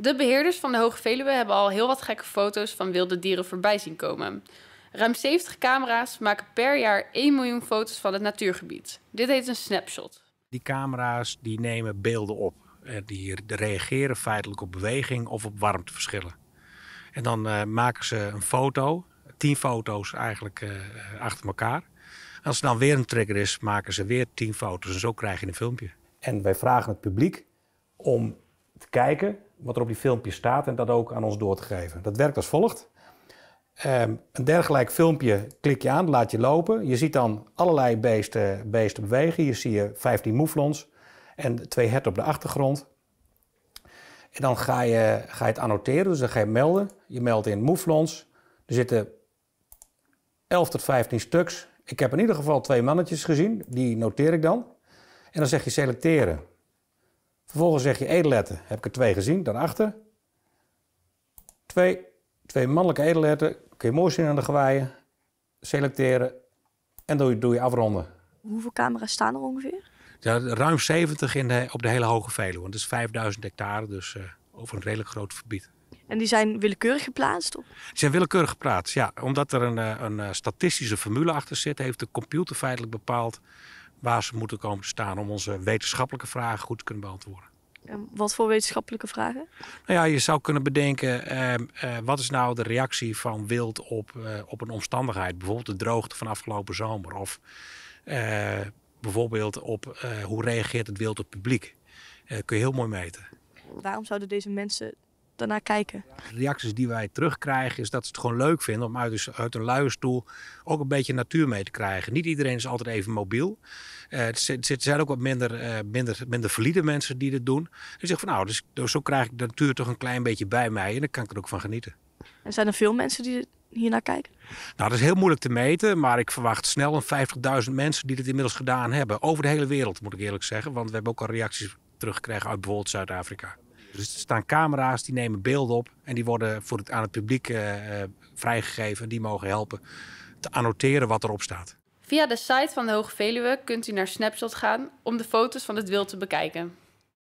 De beheerders van de Hoge Veluwe hebben al heel wat gekke foto's van wilde dieren voorbij zien komen. Ruim 70 camera's maken per jaar 1 miljoen foto's van het natuurgebied. Dit heet een snapshot. Die camera's die nemen beelden op. Eh, die reageren feitelijk op beweging of op warmteverschillen. En dan uh, maken ze een foto, tien foto's eigenlijk uh, achter elkaar. Als er dan weer een trigger is, maken ze weer tien foto's. En zo krijg je een filmpje. En wij vragen het publiek om te kijken wat er op die filmpjes staat en dat ook aan ons door te geven. Dat werkt als volgt. Um, een dergelijk filmpje klik je aan, laat je lopen. Je ziet dan allerlei beesten, beesten bewegen. Hier zie je 15 moeflons en twee herten op de achtergrond. En dan ga je, ga je het annoteren, dus dan ga je melden. Je meldt in moeflons. Er zitten 11 tot 15 stuks. Ik heb in ieder geval twee mannetjes gezien, die noteer ik dan. En dan zeg je selecteren. Vervolgens zeg je edelletten. Heb ik er twee gezien, daarachter. Twee, twee mannelijke edelletten. Kun je mooi zien aan de gewaaien. Selecteren. En doe je, doe je afronden. Hoeveel camera's staan er ongeveer? Ja, ruim 70 in de, op de hele Hoge Veluwe. Want het is 5000 hectare, dus uh, over een redelijk groot gebied. En die zijn willekeurig geplaatst? Of? Die zijn willekeurig geplaatst, ja. Omdat er een, eh, een, eh, statistische formule achter zit, heeft de computer feitelijk bepaald waar ze moeten komen te staan om onze wetenschappelijke vragen goed te kunnen beantwoorden. En wat voor wetenschappelijke vragen? Nou ja, je zou kunnen bedenken, eh, eh, wat is nou de reactie van wild op, eh, op een omstandigheid? Bijvoorbeeld de droogte van afgelopen zomer. Of eh, bijvoorbeeld op hoe reageert het wild op het publiek. Kun je heel mooi meten. Waarom zouden deze mensen daarnaar kijken? De reacties die wij terugkrijgen is dat ze het gewoon leuk vinden om uit, uit een luie stoel ook een beetje natuur mee te krijgen. Niet iedereen is altijd even mobiel. Uh, er zijn ook wat minder, uh, minder, minder valide mensen die dit doen. Die zeggen van nou, dus, dus, zo krijg ik de natuur toch een klein beetje bij mij en dan kan ik er ook van genieten. En zijn er veel mensen die hier naar kijken? Nou, dat is heel moeilijk te meten, maar ik verwacht snel een 50.000 mensen die dit inmiddels gedaan hebben. Over de hele wereld, moet ik eerlijk zeggen. Want we hebben ook al reacties teruggekregen uit bijvoorbeeld Zuid-Afrika. Dus er staan camera's die nemen beelden op en die worden voor het, aan het publiek uh, vrijgegeven. Die mogen helpen te annoteren wat erop staat. Via de site van de Hoge Veluwe kunt u naar Snapshot gaan om de foto's van het wild te bekijken.